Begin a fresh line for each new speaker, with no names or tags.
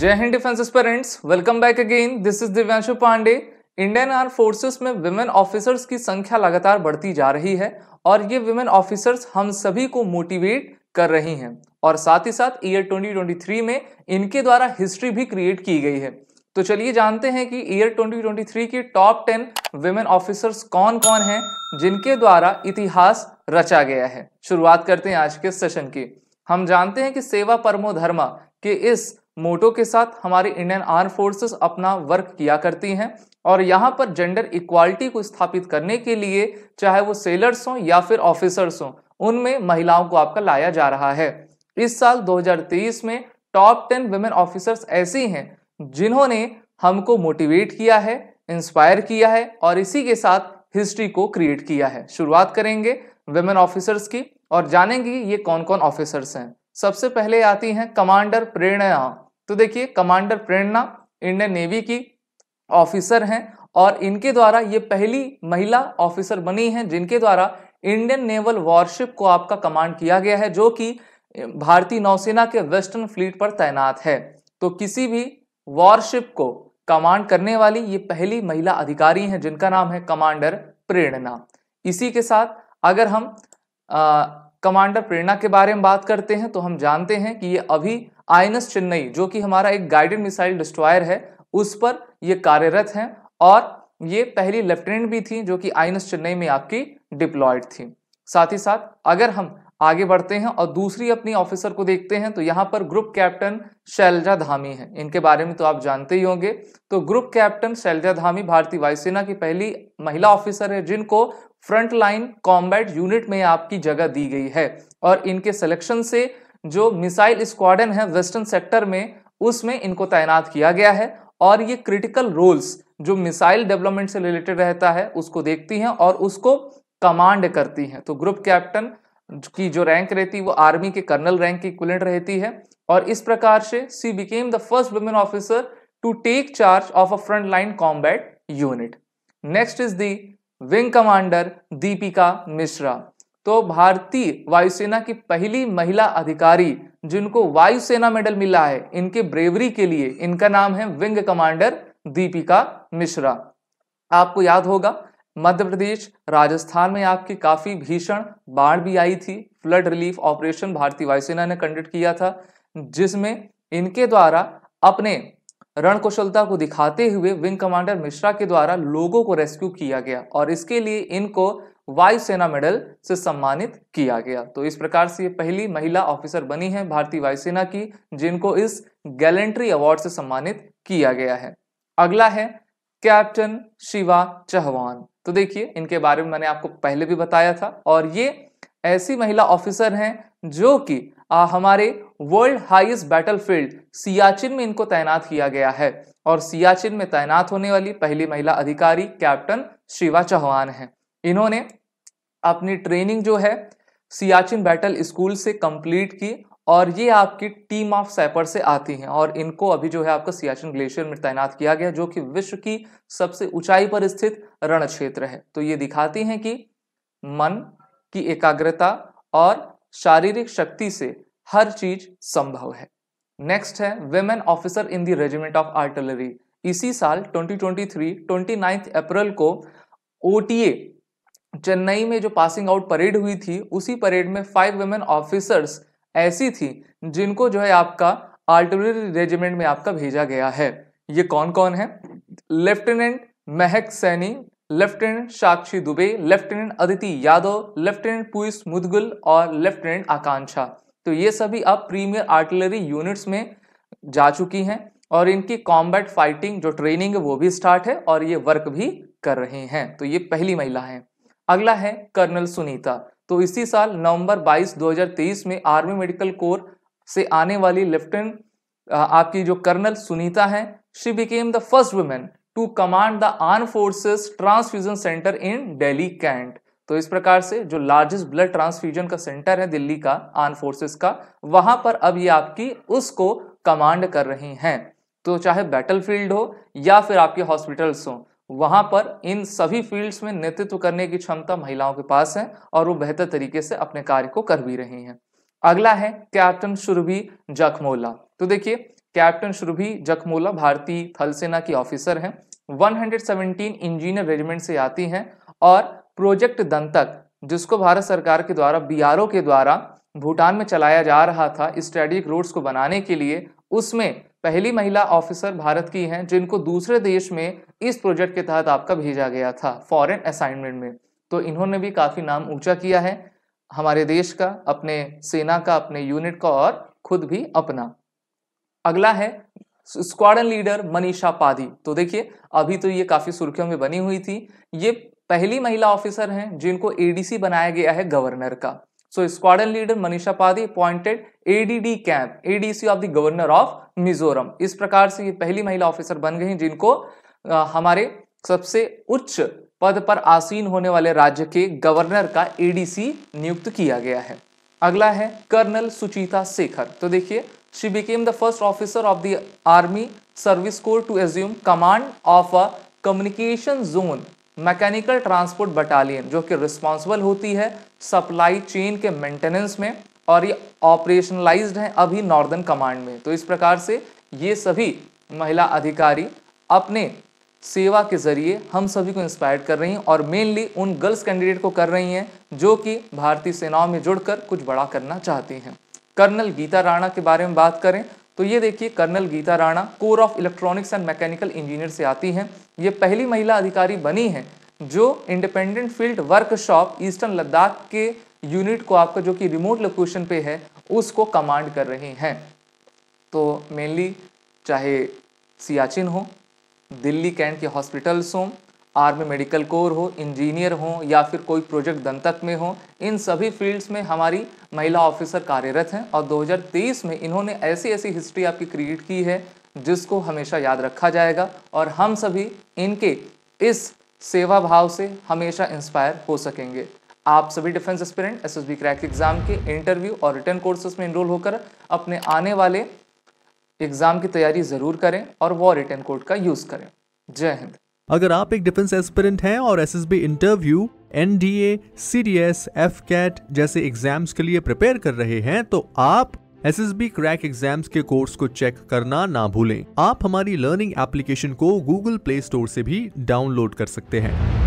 Jai Hind defence aspirants welcome back again. This is Divyanshu Pandey. Indian armed forces में women officers की संख्या लगातार बढ़ती जा रही है और ये विमेन ऑफिसर्स हम सभी को मोटिवेट कर रही हैं। और साथ ही साथ ईयर 2023 में इनके द्वारा हिस्ट्री भी क्रिएट की गई है। तो चलिए जानते हैं कि ईयर 2023 की टॉप 10 विमेन ऑफिसर्स कौन कौन हैं, जिनके द्वारा इतिहास रचा गया है। शुरुआत करते हैं आज के सेशन की। हम जानते हैं कि सेवा परमो धर्मा के इस मोटो के साथ हमारी इंडियन आर्म फोर्सेस अपना वर्क किया करती हैं और यहाँ पर जेंडर इक्वालिटी को स्थापित करने के लिए चाहे वो सेलर्स हों या फिर ऑफिसर्स हों, उनमें महिलाओं को आपका लाया जा रहा है। इस साल 2023 में टॉप टेन वुमेन ऑफिसर्स ऐसी हैं जिन्होंने हमको मोटिवेट किया है इंस्पायर किया है और इसी के साथ हिस्ट्री को क्रिएट किया है। शुरुआत करेंगे वुमेन ऑफिसर्स की और जानेंगे ये कौन कौन ऑफिसर्स हैं। सबसे पहले आती हैं कमांडर प्रेरणा। तो देखिए कमांडर प्रेरणा इंडियन नेवी की ऑफिसर हैं और इनके द्वारा ये पहली महिला ऑफिसर बनी हैं जिनके द्वारा इंडियन नेवल वॉरशिप को आपका कमांड किया गया है जो कि भारतीय नौसेना के वेस्टर्न फ्लीट पर तैनात है। तो किसी भी वॉरशिप को कमांड करने वाली ये पहली महिला अधिकारी हैं जिनका नाम है कमांडर प्रेरणा। इसी के साथ अगर हम आ, कमांडर प्रेरणा के बारे में बात करते हैं तो हम जानते हैं कि ये अभी आईएनएस चेन्नई, जो कि हमारा एक गाइडेड मिसाइल डिस्ट्रॉयर है, उस पर ये कार्यरत हैं और ये पहली लेफ्टिनेंट भी थी, जो कि आईएनएस चेन्नई में आपकी डिप्लॉयड थी। साथ ही साथ, अगर हम आगे बढ़ते हैं और दूसरी अपनी ऑफिसर को देखते हैं तो यहाँ पर ग्रुप कैप्टन शैलजा धामी है। इनके बारे में तो आप जानते ही होंगे। तो ग्रुप कैप्टन शैलजा धामी भारतीय वायुसेना की पहली महिला ऑफिसर है, जिनको फ्रंट लाइन कॉम्बैट यूनिट में आपकी जगह दी गई है। और इनके सिलेक्शन से जो मिसाइल स्क्वाडन है वेस्टर्न सेक्टर में, उसमें इनको तैनात किया गया है और ये क्रिटिकल रोल्स जो मिसाइल डेवलपमेंट से रिलेटेड रहता है, उसको देखती हैं और उसको कमांड करती हैं। तो ग्रुप कैप्टन की जो रैंक रहती है वो आर्मी के कर्नल रैंक की इक्वलेंट रहती है और इस प्रकार से she became the first woman officer to take charge of a front line combat unit next is the wing commander Deepika Mishra तो भारतीय वायुसेना की पहली महिला अधिकारी जिनको वायुसेना मेडल मिला है, इनके ब्रेवरी के लिए इनका नाम है विंग कमांडर दीपिका मिश्रा। आपको याद होगा, मध्य प्रदेश, राजस्थान में आपकी काफ़ी भीषण बाढ़ भी आई थी। फ्लड रिलीफ ऑपरेशन भारतीय वायुसेना ने कंडक्ट किया था, जिसमें इनके द्वारा अपने रणकुशलता को दिखाते हुए विंग कमांडर मिश्रा के द्वारा लोगों को रेस्क्यू किया गया और इसके लिए इनको वायुसेना मेडल से सम्मानित किया गया। तो इस प्रकार से ये पहली महिला ऑफिसर बनी है भारतीय वायुसेना की, जिनको इस गैलेंट्री अवार्ड से सम्मानित किया गया है। अगला है कैप्टन शिवा चौहान। तो देखिए, इनके बारे में मैंने आपको पहले भी बताया था और ये ऐसी महिला ऑफिसर हैं जो कि हमारे वर्ल्ड हाईएस्ट बैटलफील्ड सियाचिन में इनको तैनात किया गया है और सियाचिन में तैनात होने वाली पहली महिला अधिकारी कैप्टन शिवा चौहान है। इन्होंने अपनी ट्रेनिंग जो है सियाचिन बैटल स्कूल से कंप्लीट की और ये आपकी टीम ऑफ़ सैपर से आती हैं और इनको अभी जो है आपका सियाचिन ग्लेशियर में तैनात किया गया, जो कि विश्व की सबसे ऊंचाई पर स्थित रण क्षेत्र है। तो ये दिखाती हैं कि मन की एकाग्रता और शारीरिक शक्ति से हर चीज़ संभव है। नेक्स्ट है women officer in the regiment of artillery इसी साल 2023 29 अप्रैल को ओटीए चेन्नई में जो पासिंग आउट परेड हुई थी, उसी परेड में फाइव वेमेन ऑफिसर्स ऐसी थी, जिनको जो है आपका आर्टिलरी रेजिमेंट में आपका भेजा गया है। ये कौन कौन है? Lieutenant Mehak Saini lieutenant Sakshi Dubey lieutenant Aditi Yadav lieutenant Puis Mudgul और लेफ्टिनेंट आकांक्षा। तो ये सभी अब प्रीमियर आर्टिलरी यूनिट्स में जा चुकी हैं और इनकी कॉम्बैट फाइटिंग जो ट्रेनिंग है, वो भी स्टार्ट है और ये वर्क भी कर रहे हैं। तो ये पहली महिला है। अगला है कर्नल सुनीता। तो इसी साल नवंबर 22 2023 में आर्मी मेडिकल कोर से आने वाली लेफ्टिनेंट आपकी जो कर्नल सुनीता है she became the first woman to command the armed forces transfusion centre in Delhi cantt तो इस प्रकार से जो लार्जेस्ट ब्लड ट्रांसफ्यूजन का सेंटर है दिल्ली का आर्म फोर्सेस का, वहाँ पर अब ये आपकी उसको कमांड कर रही हैं। तो चाहे बैटलफील्ड हो या फिर आपके हॉस्पिटल्स हो वहाँ पर इन सभी फील्ड्स में नेतृत्व करने की क्षमता महिलाओं के पास है और वो बेहतर तरीके से अपने कार्य को कर भी रही हैं। अगला है कैप्टन सुरभि जखमोला। तो देखिए, कैप्टन श्रुभि जखमोला भारतीय थल सेना की ऑफिसर हैं। 117 इंजीनियर रेजिमेंट से आती हैं और प्रोजेक्ट दंतक, जिसको भारत सरकार के द्वारा, बीआरओ के द्वारा भूटान में चलाया जा रहा था स्ट्रेटेजिक रोड्स को बनाने के लिए, उसमें पहली महिला ऑफिसर भारत की हैं, जिनको दूसरे देश में इस प्रोजेक्ट के तहत आपका भेजा गया था फॉरेन असाइनमेंट में। तो इन्होंने भी काफ़ी नाम ऊँचा किया है, हमारे देश का, अपने सेना का, अपने यूनिट का और खुद भी अपना। अगला है स्क्वाडन लीडर मनीषा पादी। तो देखिए, अभी तो ये काफ़ी सुर्खियों में बनी हुई थी। ये पहली महिला ऑफिसर हैं, जिनको एडीसी बनाया गया है गवर्नर का। So squadron leader Manisha Padhi appointed aide de camp ADC of the governor of Mizoram इस प्रकार से ये पहली महिला ऑफिसर बन गई जिनको आ, हमारे सबसे उच्च पद पर आसीन होने वाले राज्य के गवर्नर का एडीसी नियुक्त किया गया है। अगला है कर्नल सुचिता शेखर तो देखिए she became the first officer of the army service corps to assume command of a communication zone mechanical transport battalion, जो कि रिस्पॉन्सिबल होती है सप्लाई चेन के मेंटेनेंस में, और ये ऑपरेशनलाइज्ड है अभी नॉर्दर्न कमांड में। तो इस प्रकार से ये सभी महिला अधिकारी अपने सेवा के ज़रिए हम सभी को इंस्पायर कर रही हैं, और मेनली उन गर्ल्स कैंडिडेट को कर रही हैं, जो कि भारतीय सेनाओं में जुड़कर कुछ बड़ा करना चाहती हैं। कर्नल गीता राणा के बारे में बात करें तो ये देखिए, colonel Geeta Rana, corps of electronics and mechanical engineer से आती हैं। ये पहली महिला अधिकारी बनी है जो independent field workshop eastern Ladakh के यूनिट को आपका जो कि रिमोट लोकेशन पे है, उसको कमांड कर रही हैं। तो मेनली चाहे सियाचिन हो, दिल्ली कैंट के हॉस्पिटल्स हों, आर्मी मेडिकल कोर हो, इंजीनियर हो, या फिर कोई प्रोजेक्ट दंतक में हो, इन सभी फील्ड्स में हमारी महिला ऑफिसर कार्यरत हैं और 2023 में इन्होंने ऐसी ऐसी हिस्ट्री आपकी क्रिएट की है जिसको हमेशा याद रखा जाएगा और हम सभी इनके इस सेवा भाव से हमेशा इंस्पायर हो सकेंगे। आप सभी defence aspirant S S B crack exam के इंटरव्यू और रिटर्न कोर्सेज में इनरोल होकर अपने आने वाले एग्ज़ाम की तैयारी ज़रूर करें और वो रिटर्न कोड का यूज़ करें। जय हिंद।
अगर आप एक डिफेंस एस्पिरेंट हैं और SSB interview NDA S F CAT जैसे एग्ज़ाम्स के लिए प्रिपेयर कर रहे हैं तो आप S S B crack exams के कोर्स को चेक करना ना भूलें। आप हमारी लर्निंग एप्लीकेशन को गूगल प्ले स्टोर से भी डाउनलोड कर सकते हैं।